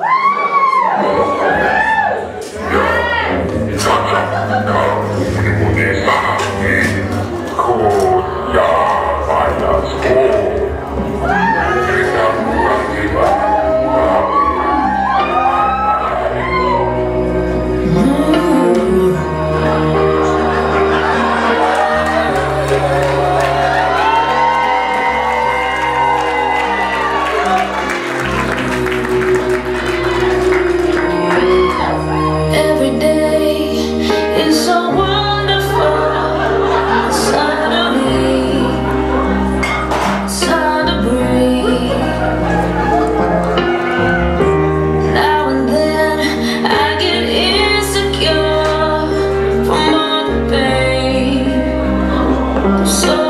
Woo! so